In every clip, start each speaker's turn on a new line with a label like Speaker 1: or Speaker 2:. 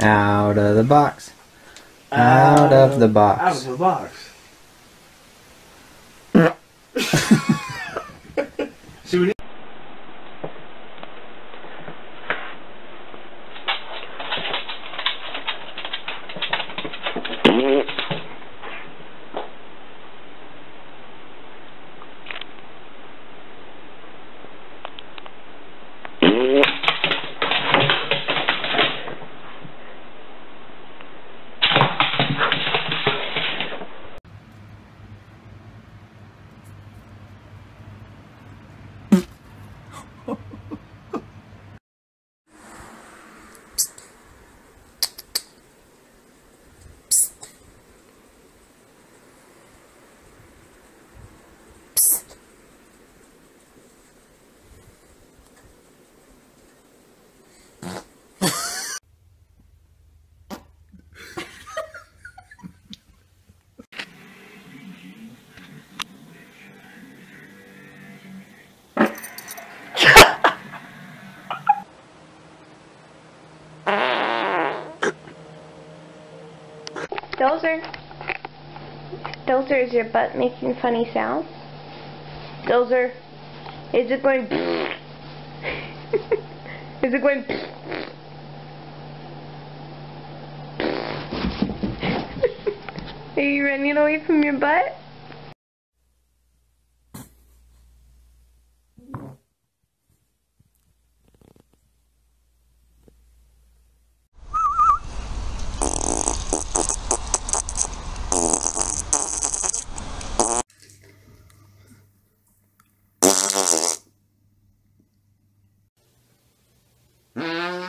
Speaker 1: Out of the box. Out of the box.
Speaker 2: Out of the box. See what
Speaker 3: Dozer. Dozer, is your butt making funny sounds? Dozer, is it going... is it going... Are you running away from your butt?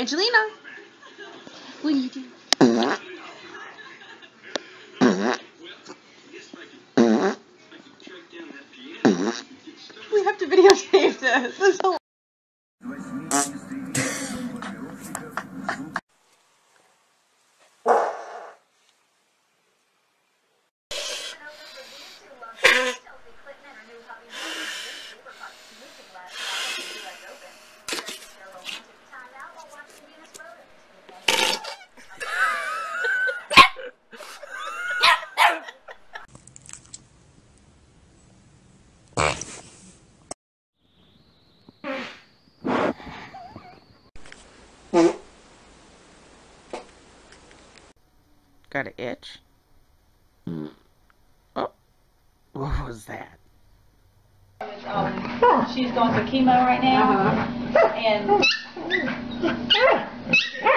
Speaker 4: Angelina, what do you do? We have to videotape this. This is.
Speaker 1: Got an itch? Oh, what was that?
Speaker 5: Um, she's going through chemo right now, and it's crazy. That's